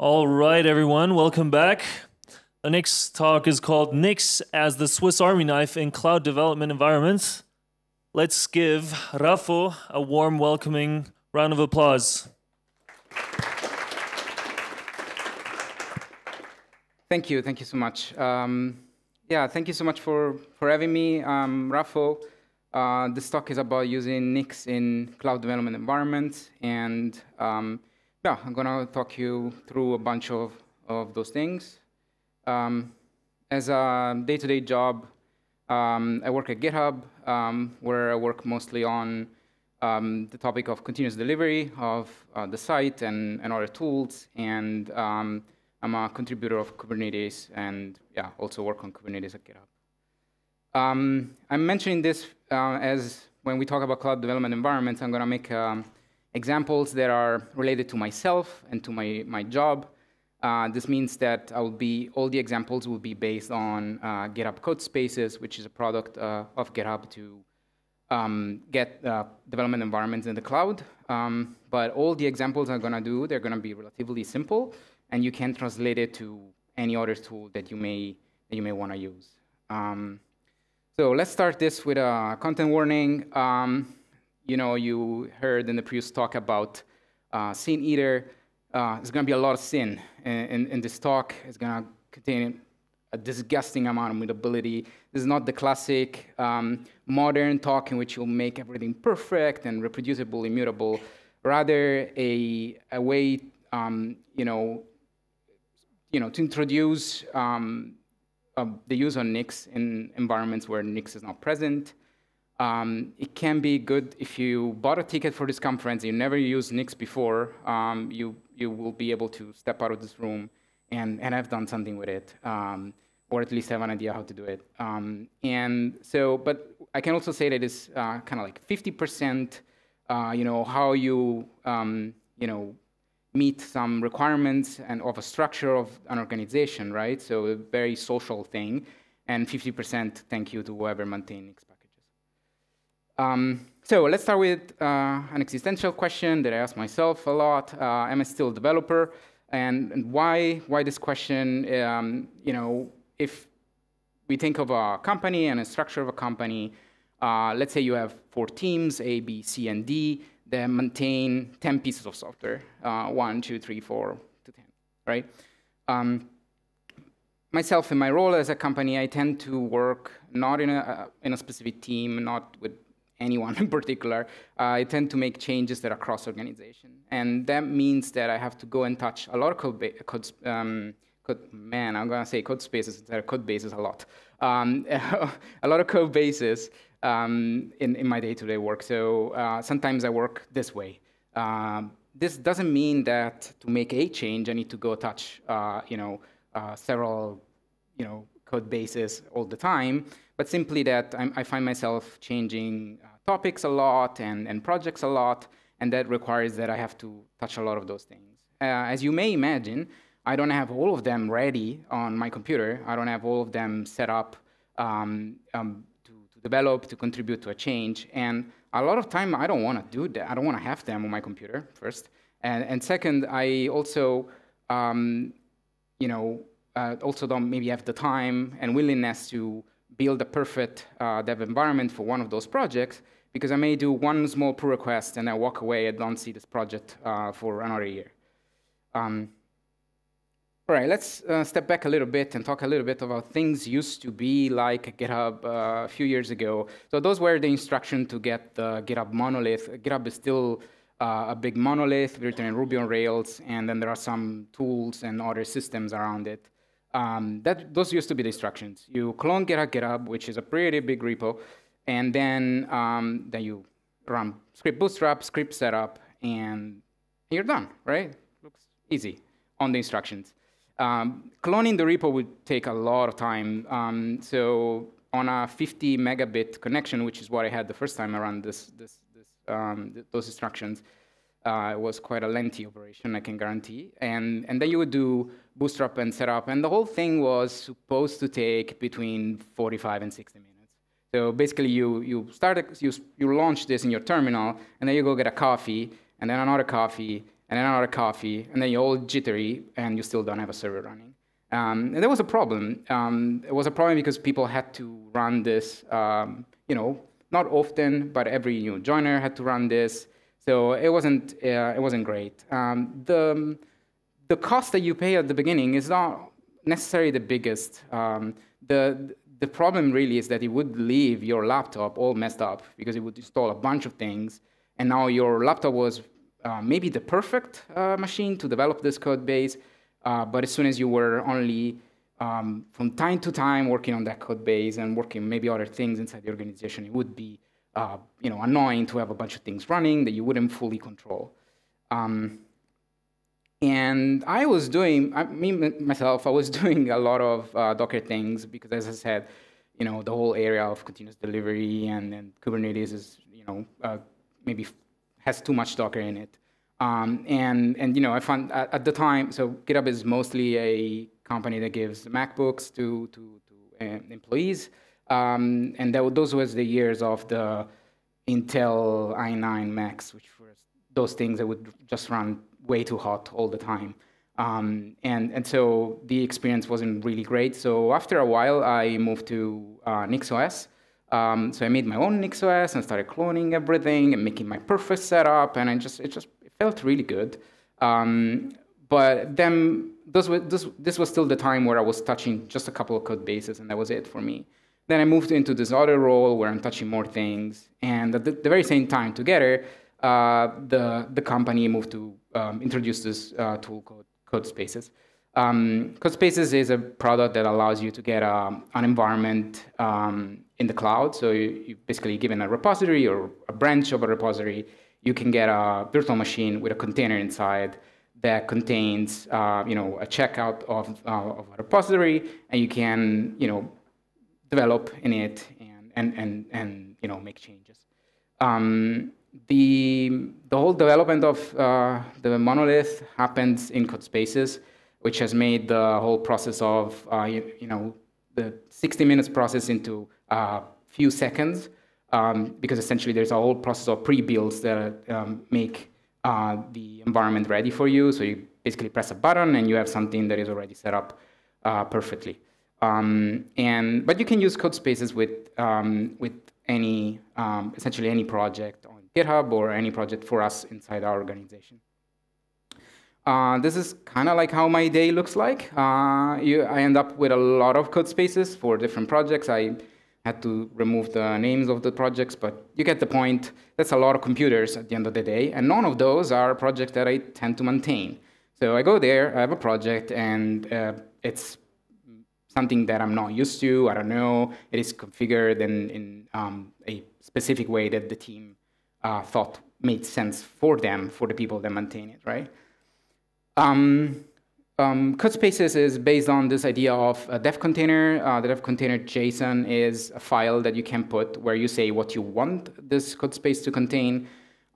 All right, everyone, welcome back. The next talk is called Nix as the Swiss Army knife in cloud development environments. Let's give Raffo a warm, welcoming round of applause. Thank you, thank you so much. Um, yeah, thank you so much for, for having me. I'm Raffo. Uh, this talk is about using Nix in cloud development environments, and um, yeah, I'm gonna talk you through a bunch of, of those things. Um, as a day-to-day -day job, um, I work at GitHub, um, where I work mostly on um, the topic of continuous delivery of uh, the site and, and other tools, and um, I'm a contributor of Kubernetes, and yeah, also work on Kubernetes at GitHub. Um, I'm mentioning this uh, as when we talk about cloud development environments, I'm going to make um, examples that are related to myself and to my, my job. Uh, this means that I will be, all the examples will be based on uh, GitHub Codespaces, which is a product uh, of GitHub to um, get uh, development environments in the cloud. Um, but all the examples I'm going to do, they're going to be relatively simple, and you can translate it to any other tool that you may, that you may want to use. Um, so let's start this with a content warning. Um, you know, you heard in the previous talk about uh, Sin Eater. Uh, there's going to be a lot of sin in, in, in this talk. It's going to contain a disgusting amount of mutability. This is not the classic um, modern talk in which you'll make everything perfect and reproducible, immutable. Rather, a, a way, um, you know, you know, to introduce um, uh, the use of Nix in environments where Nix is not present. Um, it can be good if you bought a ticket for this conference, you never used Nix before, um, you, you will be able to step out of this room and, and have done something with it, um, or at least have an idea how to do it. Um, and so, but I can also say that it's uh, kind of like 50%, uh, you know, how you, um, you know, meet some requirements and of a structure of an organization, right? So a very social thing, and 50% thank you to whoever packages. Um, so let's start with uh, an existential question that I ask myself a lot. Uh, am I still a developer? And, and why, why this question? Um, you know, if we think of a company and a structure of a company, uh, let's say you have four teams, A, B, C, and D that maintain 10 pieces of software, uh, one, two, three, four to 10, right? Um, myself, in my role as a company, I tend to work not in a, uh, in a specific team, not with anyone in particular. Uh, I tend to make changes that are cross-organization. And that means that I have to go and touch a lot of code, code, um, code man, I'm gonna say code spaces instead of code bases a lot. Um, a lot of code bases um, in, in my day-to-day work. So uh, sometimes I work this way. Um, this doesn't mean that to make a change, I need to go touch, uh, you know, uh, several, you know, code bases all the time, but simply that I'm, i find myself changing uh, topics a lot and, and projects a lot, and that requires that I have to touch a lot of those things. Uh, as you may imagine, I don't have all of them ready on my computer. I don't have all of them set up um, um, develop, to contribute to a change. And a lot of time, I don't want to do that. I don't want to have them on my computer, first. And, and second, I also, um, you know, uh, also don't maybe have the time and willingness to build a perfect uh, dev environment for one of those projects because I may do one small pull request and I walk away and don't see this project uh, for another year. Um, all right, let's uh, step back a little bit and talk a little bit about things used to be like GitHub uh, a few years ago. So those were the instructions to get the GitHub monolith. GitHub is still uh, a big monolith written in Ruby on Rails, and then there are some tools and other systems around it. Um, that, those used to be the instructions. You clone GitHub GitHub, which is a pretty big repo, and then, um, then you run script bootstrap, script setup, and you're done, right? Looks easy on the instructions. Um, cloning the repo would take a lot of time. Um, so on a 50 megabit connection, which is what I had the first time around this, this, this um, those instructions, uh, it was quite a lengthy operation, I can guarantee. And, and then you would do bootstrap and setup, and the whole thing was supposed to take between 45 and 60 minutes. So basically, you, you, start you, you launch this in your terminal, and then you go get a coffee, and then another coffee, and then another coffee, and then you're all jittery, and you still don't have a server running. Um, and there was a problem. Um, it was a problem because people had to run this, um, you know, not often, but every new joiner had to run this. So it wasn't, uh, it wasn't great. Um, the, the cost that you pay at the beginning is not necessarily the biggest. Um, the, the problem really is that it would leave your laptop all messed up because it would install a bunch of things. And now your laptop was uh, maybe the perfect uh, machine to develop this code base, uh, but as soon as you were only um, from time to time working on that code base and working maybe other things inside the organization, it would be you know, annoying to have a bunch of things running that you wouldn't fully control. Um, and I was doing, I, me myself, I was doing a lot of uh, Docker things because, as I said, you know, the whole area of continuous delivery and, and Kubernetes is, you know, uh, maybe has too much Docker in it. Um, and, and, you know, I found at, at, the time, so GitHub is mostly a company that gives MacBooks to, to, to uh, employees. Um, and that, those was the years of the Intel i9 Max, which were those things that would just run way too hot all the time. Um, and, and so the experience wasn't really great. So after a while, I moved to uh, NixOS. Um, so I made my own NixOS and started cloning everything and making my perfect setup, and I just it just it felt really good. Um, but then this, this was still the time where I was touching just a couple of code bases, and that was it for me. Then I moved into this other role where I'm touching more things, and at the, the very same time together, uh, the the company moved to um, introduce this uh, tool called CodeSpaces. Um, CodeSpaces is a product that allows you to get um, an environment um, in the cloud. So you, you, basically given a repository or a branch of a repository, you can get a virtual machine with a container inside that contains, uh, you know, a checkout of, uh, of a repository, and you can, you know, develop in it and and and, and you know make changes. Um, the the whole development of uh, the monolith happens in CodeSpaces, which has made the whole process of uh, you, you, know the 60 minutes process into a few seconds, um, because essentially there's a whole process of pre-builds that um, make uh, the environment ready for you. So you basically press a button and you have something that is already set up uh, perfectly. Um, and but you can use CodeSpaces with um, with any um, essentially any project on GitHub or any project for us inside our organization. Uh, this is kind of like how my day looks like. Uh, you, I end up with a lot of code spaces for different projects. I had to remove the names of the projects, but you get the point. That's a lot of computers at the end of the day, and none of those are projects that I tend to maintain. So I go there, I have a project, and uh, it's something that I'm not used to. I don't know. It is configured in, in um, a specific way that the team uh, thought made sense for them, for the people that maintain it, right? Um, um, CodeSpaces is based on this idea of a dev container. Uh, the dev container JSON is a file that you can put where you say what you want this code space to contain.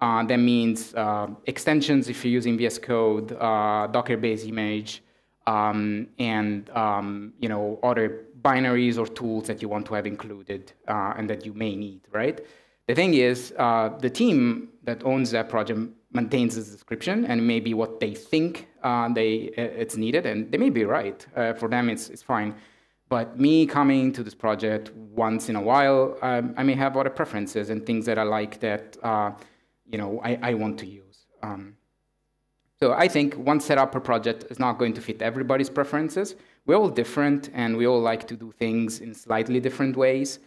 Uh, that means uh, extensions if you're using VS Code, uh, Docker-based image, um, and um, you know other binaries or tools that you want to have included uh, and that you may need, right? The thing is, uh, the team that owns that project maintains this description and maybe what they think uh, they uh, it's needed, and they may be right. Uh, for them, it's it's fine. But me coming to this project once in a while, um, I may have other preferences and things that I like that uh, you know I, I want to use. Um, so I think one setup per project is not going to fit everybody's preferences. We're all different, and we all like to do things in slightly different ways.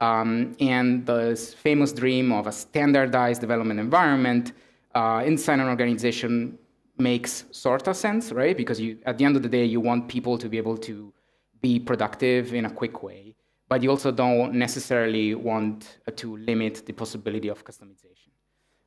Um, and this famous dream of a standardized development environment uh, inside an organization makes sort of sense, right? Because you, at the end of the day, you want people to be able to be productive in a quick way, but you also don't necessarily want to limit the possibility of customization.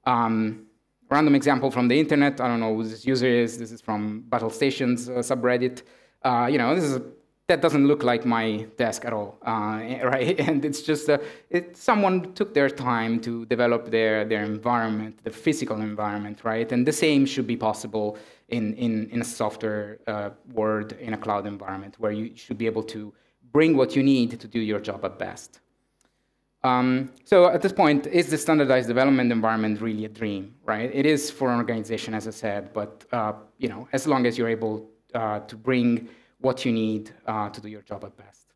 Um, random example from the internet, I don't know who this user is, this is from Battle Stations uh, subreddit. Uh, you know, this is that doesn't look like my desk at all, uh, right? And it's just uh, it, someone took their time to develop their, their environment, the physical environment, right? And the same should be possible in, in, in a software uh, world, in a cloud environment, where you should be able to bring what you need to do your job at best. Um, so at this point, is the standardized development environment really a dream, right? It is for an organization, as I said, but uh, you know, as long as you're able uh, to bring what you need uh, to do your job at best.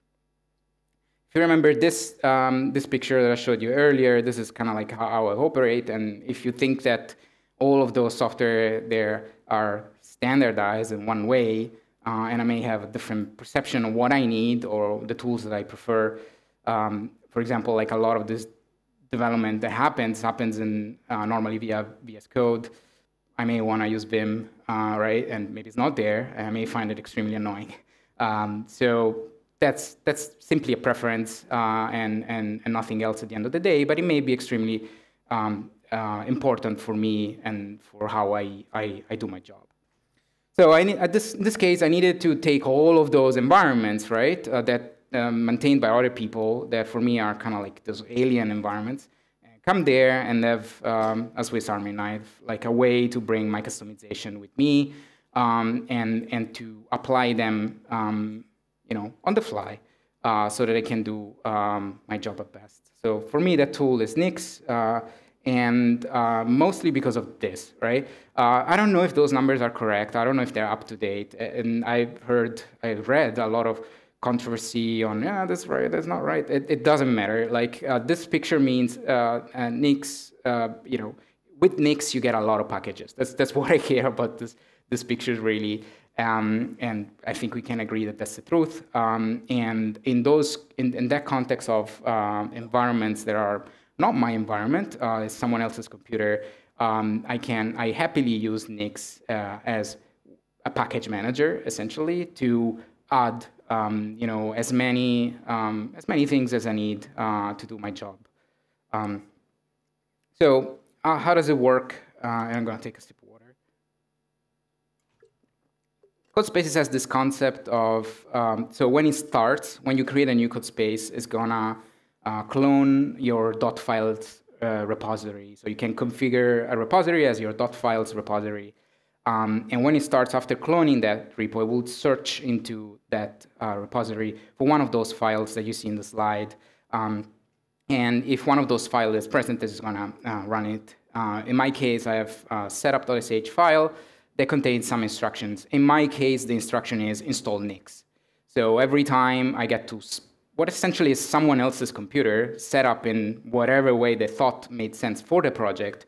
If you remember this, um, this picture that I showed you earlier, this is kind of like how I operate. And if you think that all of those software there are standardized in one way, uh, and I may have a different perception of what I need or the tools that I prefer, um, for example, like a lot of this development that happens happens in uh, normally via VS Code. I may want to use Vim, uh, right? And maybe it's not there, and I may find it extremely annoying. Um, so that's that's simply a preference uh, and, and and nothing else at the end of the day. But it may be extremely um, uh, important for me and for how I, I, I do my job. So I, need, at this, in this case, I needed to take all of those environments, right, uh, that um, maintained by other people that for me are kind of like those alien environments. come there and have um, a Swiss Army knife, like a way to bring my customization with me um, and, and to apply them, um, you know, on the fly uh, so that I can do um, my job at best. So for me, that tool is Nix. Uh, and uh, mostly because of this, right? Uh, I don't know if those numbers are correct. I don't know if they're up to date. And I've heard, I've read a lot of controversy on yeah that's right that's not right. It, it doesn't matter. Like uh, this picture means uh, uh, Nix uh, you know with Nix you get a lot of packages. That's that's what I care about this this picture really. Um, and I think we can agree that that's the truth. Um, and in those in, in that context of um, environments that are not my environment uh, it's someone else's computer um, I can I happily use Nix uh, as a package manager essentially to add um, you know, as many, um, as many things as I need uh, to do my job. Um, so uh, how does it work? Uh, and I'm going to take a sip of water. Codespaces has this concept of, um, so when it starts, when you create a new code space, it's going to uh, clone your dot files uh, repository. So you can configure a repository as your dot files repository. Um, and when it starts after cloning that repo, it will search into that uh, repository for one of those files that you see in the slide. Um, and if one of those files is present, it's going to uh, run it. Uh, in my case, I have a setup.sh file that contains some instructions. In my case, the instruction is install Nix. So every time I get to what essentially is someone else's computer set up in whatever way they thought made sense for the project,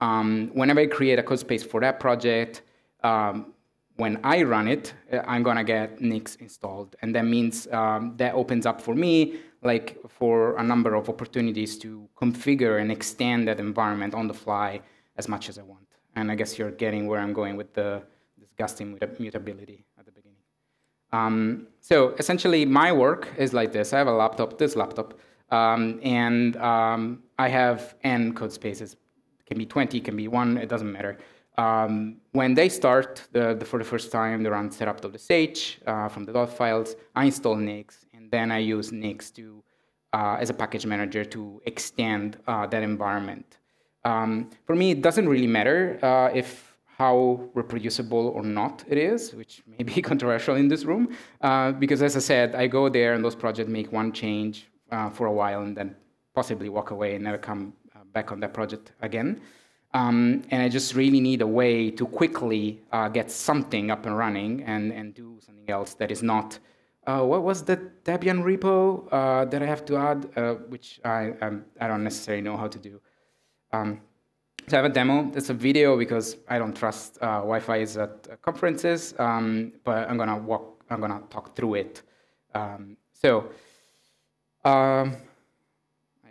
um, whenever I create a code space for that project, um, when I run it, uh, I'm gonna get Nix installed. And that means um, that opens up for me, like for a number of opportunities to configure and extend that environment on the fly as much as I want. And I guess you're getting where I'm going with the disgusting mutability at the beginning. Um, so essentially my work is like this. I have a laptop, this laptop, um, and um, I have n code spaces can be 20, can be one, it doesn't matter. Um, when they start the, the, for the first time, they run setup of setup.sh uh, from the dot files. I install Nix, and then I use Nix to, uh, as a package manager to extend uh, that environment. Um, for me, it doesn't really matter uh, if how reproducible or not it is, which may be controversial in this room, uh, because as I said, I go there and those projects make one change uh, for a while and then possibly walk away and never come back on that project again. Um, and I just really need a way to quickly uh, get something up and running and, and do something else that is not, uh, what was the Debian repo uh, that I have to add, uh, which I, um, I don't necessarily know how to do. Um, so I have a demo. It's a video because I don't trust uh, Wi-Fi is at conferences, um, but I'm gonna walk, I'm gonna talk through it. Um, so, um,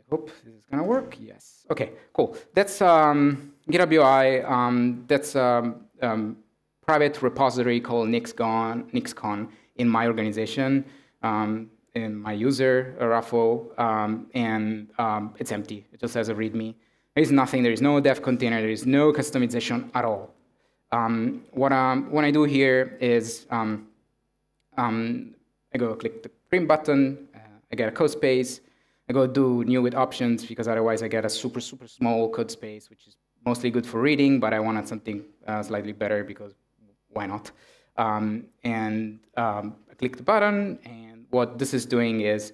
hope this is gonna work. Yes. Okay. Cool. That's um, GitHub UI. Um, that's a um, um, private repository called NixCon, NixCon in my organization. Um, in my user Raffo, um, and it's empty. It just has a README. There is nothing. There is no dev container. There is no customization at all. What um, I do here is I go click the green button. Uh, I get a code space. I go do new with options because otherwise I get a super, super small code space, which is mostly good for reading, but I wanted something uh, slightly better because why not? Um, and um, I click the button, and what this is doing is,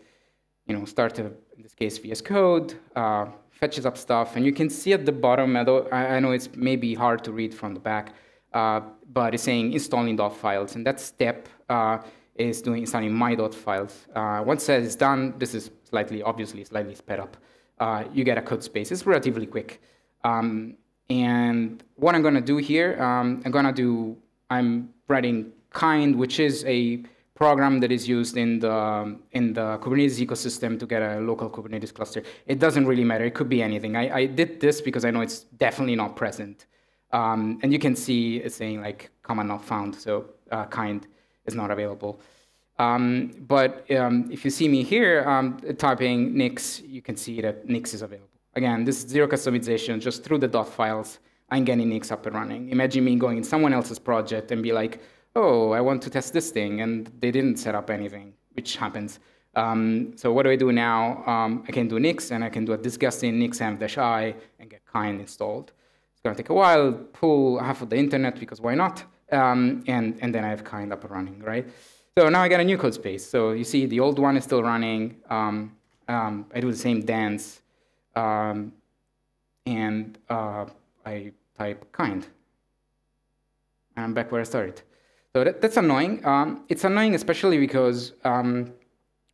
you know, start in this case, VS Code, uh, fetches up stuff. And you can see at the bottom, although I, I know it's maybe hard to read from the back, uh, but it's saying installing dot files. And that step uh, is doing installing my dot files. Uh, once that is done, this is slightly, obviously, slightly sped up. Uh, you get a code space. It's relatively quick. Um, and what I'm going to do here, um, I'm going to do, I'm writing kind, which is a program that is used in the, in the Kubernetes ecosystem to get a local Kubernetes cluster. It doesn't really matter. It could be anything. I, I did this because I know it's definitely not present. Um, and you can see it's saying like command not found, so uh, kind is not available. Um, but um, if you see me here um, typing Nix, you can see that Nix is available. Again, this is zero customization, just through the dot files, I'm getting Nix up and running. Imagine me going in someone else's project and be like, oh, I want to test this thing, and they didn't set up anything, which happens. Um, so what do I do now? Um, I can do Nix, and I can do a disgusting Nix env-i and get kind installed. It's going to take a while, pull half of the internet, because why not? Um, and, and then I have kind up and running, right? So now I got a new code space. So you see the old one is still running. Um, um, I do the same dance, um, and uh, I type kind. And I'm back where I started. So that, that's annoying. Um, it's annoying especially because um,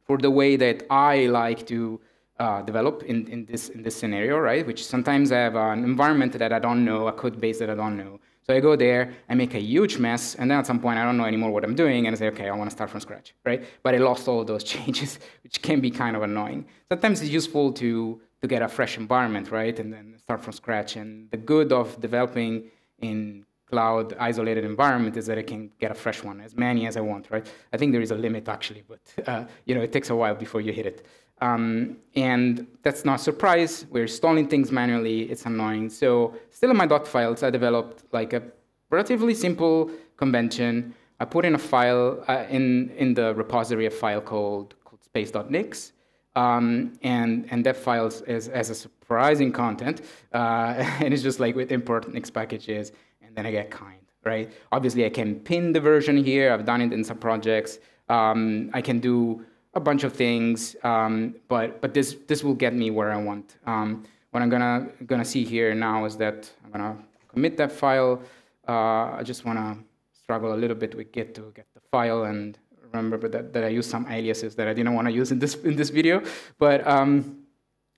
for the way that I like to uh, develop in, in, this, in this scenario, right? Which sometimes I have an environment that I don't know, a code base that I don't know. So I go there, I make a huge mess, and then at some point I don't know anymore what I'm doing, and I say, okay, I want to start from scratch, right? But I lost all those changes, which can be kind of annoying. Sometimes it's useful to, to get a fresh environment, right? And then start from scratch. And the good of developing in cloud isolated environment is that I can get a fresh one, as many as I want, right? I think there is a limit actually, but uh, you know, it takes a while before you hit it. Um, and that's not a surprise. We're installing things manually. It's annoying. So still in my dot files, I developed like a relatively simple convention. I put in a file uh, in, in the repository a file called, called space.nix. Um, and, and that file has a surprising content. Uh, and it's just like with import Nix packages and then I get kind, right? Obviously, I can pin the version here. I've done it in some projects. Um, I can do a bunch of things, um, but but this this will get me where I want. Um, what I'm gonna gonna see here now is that I'm gonna commit that file. Uh, I just wanna struggle a little bit with Git to get the file and remember that, that I used some aliases that I didn't want to use in this in this video. But um,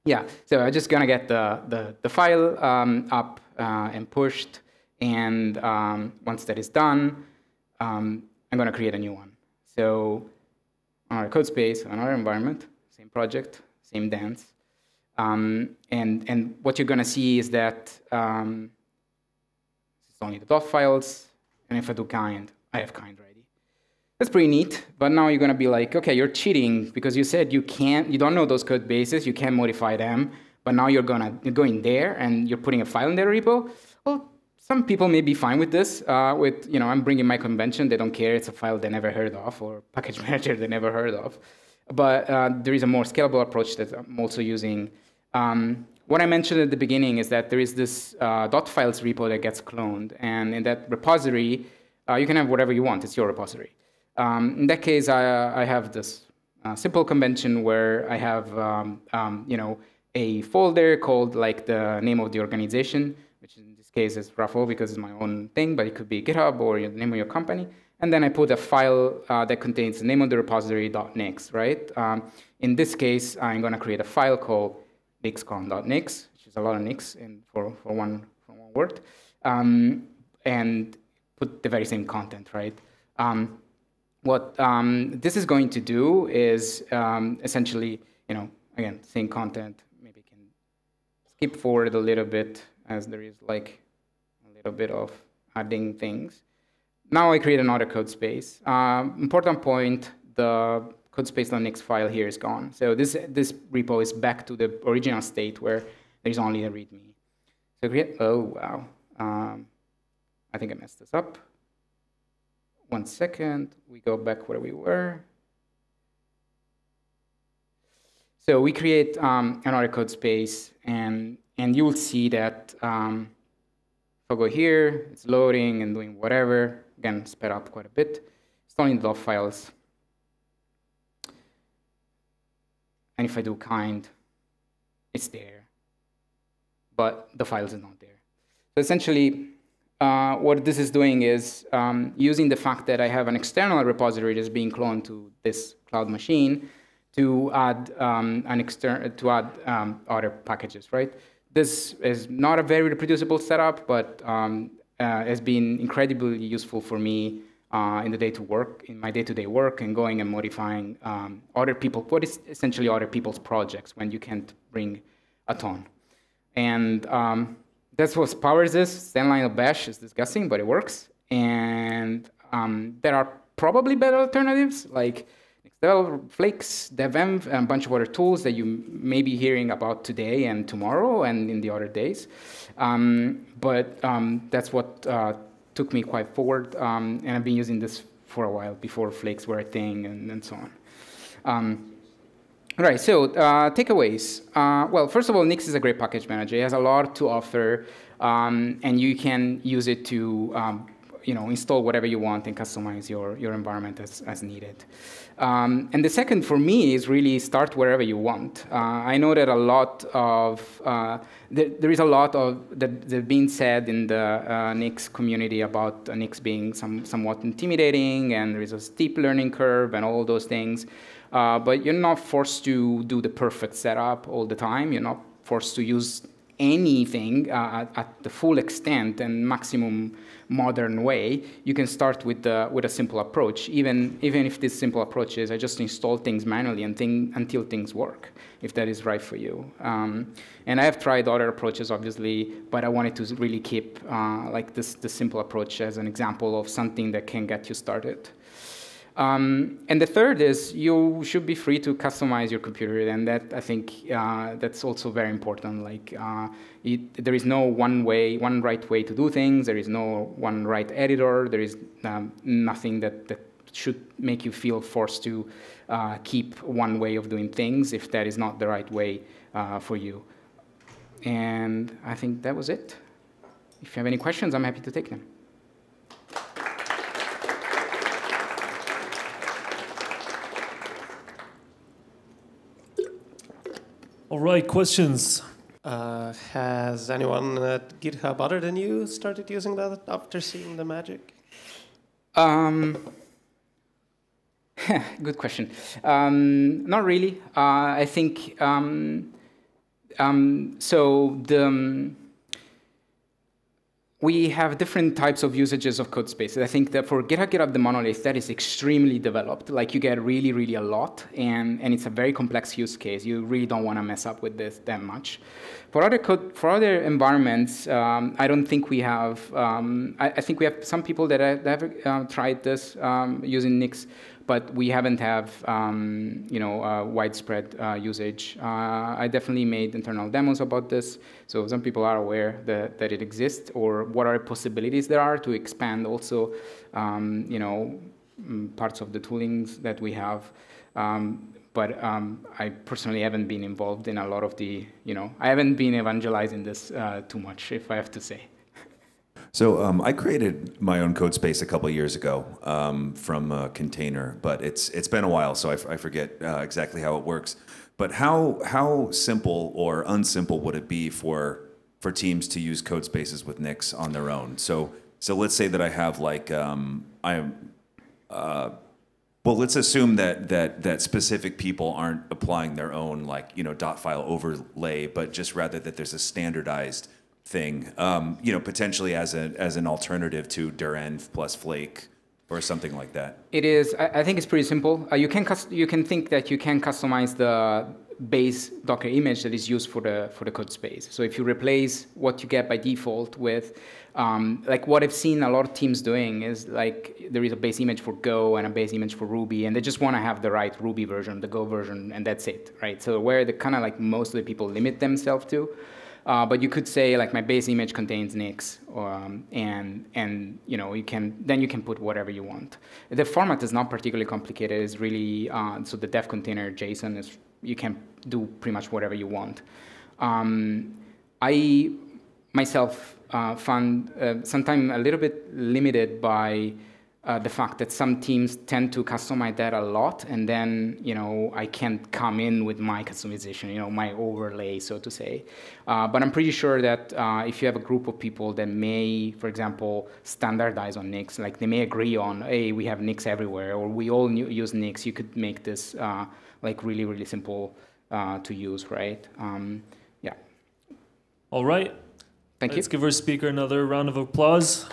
yeah, so I'm just gonna get the the, the file um, up uh, and pushed. And um, once that is done, um, I'm to create a new one. So our code space, on our environment, same project, same dance. Um, and, and what you're going to see is that um, it's only the dot files. And if I do kind, I have kind ready. That's pretty neat. But now you're going to be like, OK, you're cheating because you said you can't, you don't know those code bases, you can't modify them. But now you're, gonna, you're going there and you're putting a file in their repo. Well, some people may be fine with this. Uh, with you know, I'm bringing my convention. They don't care. It's a file they never heard of or package manager they never heard of. But uh, there is a more scalable approach that I'm also using. Um, what I mentioned at the beginning is that there is this uh, dot files repo that gets cloned, and in that repository, uh, you can have whatever you want. It's your repository. Um, in that case, I, I have this uh, simple convention where I have um, um, you know a folder called like the name of the organization case is Raffo because it's my own thing, but it could be GitHub or the name of your company. And then I put a file uh, that contains the name of the repository .nix, right? Um, in this case, I'm going to create a file called nixcon.nix, which is a lot of nix in, for, for, one, for one word, um, and put the very same content, right? Um, what um, this is going to do is um, essentially, you know, again, same content. Maybe can skip forward a little bit as there is like a little bit of adding things. Now I create another code space. Um, important point, the code space space.nix file here is gone. So this, this repo is back to the original state where there's only a README. So create, oh, wow. Um, I think I messed this up. One second, we go back where we were. So we create um, another code space, and and you will see that um, if I go here, it's loading and doing whatever. Again, sped up quite a bit. It's Installing the files. And if I do kind, it's there, but the files is not there. So essentially, uh, what this is doing is um, using the fact that I have an external repository that's being cloned to this cloud machine to add um, an external to add um, other packages, right? This is not a very reproducible setup, but um, uh, has been incredibly useful for me uh, in the day to work, in my day-to-day work, and going and modifying um, other people, what is essentially other people's projects when you can't bring a ton. And um, that's what powers this. line of bash is disgusting, but it works. And um, there are probably better alternatives, like Nixdel, Flakes, DevEnv, and a bunch of other tools that you may be hearing about today and tomorrow and in the other days. Um, but um, that's what uh, took me quite forward, um, and I've been using this for a while before Flakes were a thing and, and so on. Um, right, so uh, takeaways. Uh, well, first of all, Nix is a great package manager. It has a lot to offer, um, and you can use it to um, you know, install whatever you want and customize your, your environment as, as needed. Um, and the second for me is really start wherever you want. Uh, I know that a lot of, uh, there, there is a lot of that, that being said in the uh, Nix community about uh, Nix being some, somewhat intimidating and there is a steep learning curve and all those things. Uh, but you're not forced to do the perfect setup all the time. You're not forced to use anything uh, at, the full extent and maximum modern way, you can start with, the, with a simple approach. Even, even if this simple approach is I just install things manually and thing, until things work, if that is right for you. Um, and I have tried other approaches, obviously, but I wanted to really keep uh, like this, this simple approach as an example of something that can get you started. Um, and the third is you should be free to customize your computer, and that I think uh, that's also very important. Like uh, it, there is no one way, one right way to do things. There is no one right editor. There is um, nothing that, that should make you feel forced to uh, keep one way of doing things if that is not the right way uh, for you. And I think that was it. If you have any questions, I'm happy to take them. All right, questions. Uh, has anyone at GitHub other than you started using that after seeing the magic? Um, good question. Um, not really. Uh, I think um, um so. The um, we have different types of usages of code spaces. I think that for GitHub, GitHub, the monolith, that is extremely developed. Like you get really, really a lot, and, and it's a very complex use case. You really don't want to mess up with this that much. For other code, for other environments, um, I don't think we have. Um, I, I, think we have some people that have, that have uh, tried this um, using Nix but we haven't have um, you know uh, widespread uh, usage. Uh, I definitely made internal demos about this, so some people are aware that, that it exists or what are possibilities there are to expand also um, you know mm, parts of the toolings that we have. Um, but um, I personally haven't been involved in a lot of the, you know, I haven't been evangelizing this uh, too much, if I have to say. So um, I created my own code space a couple years ago um, from a container, but it's it's been a while, so I, forget uh, exactly how it works. But how how simple or unsimple would it be for for teams to use code spaces with Nix on their own? So so let's say that I have like um, I uh, well, let's assume that that that specific people aren't applying their own like you know dot file overlay, but just rather that there's a standardized thing, um, you know, potentially as a as an alternative to direnv plus Flake or something like that? It is. I, I think it's pretty simple. Uh, you can you can think that you can customize the base Docker image that is used for the for the code space. So if you replace what you get by default with um, like what I've seen a lot of teams doing is like there is a base image for Go and a base image for Ruby, and they just want to have the right Ruby version, the Go version, and that's it, right? So where the kind of like most of the people limit themselves to uh, but you could say like my base image contains Nix, um, and and you know you can then you can put whatever you want. The format is not particularly complicated. It's really uh, so the dev container JSON is you can do pretty much whatever you want. Um, I myself uh, found uh, sometimes a little bit limited by uh, the fact that some teams tend to customize that a lot, and then you know I can't come in with my customization, you know, my overlay, so to say. Uh, but I'm pretty sure that uh, if you have a group of people that may, for example, standardize on Nix, like they may agree on, hey, we have Nix everywhere, or we all use Nix, you could make this uh, like really, really simple uh, to use, right? Um, yeah. All right. Thank Let's you. give our speaker another round of applause.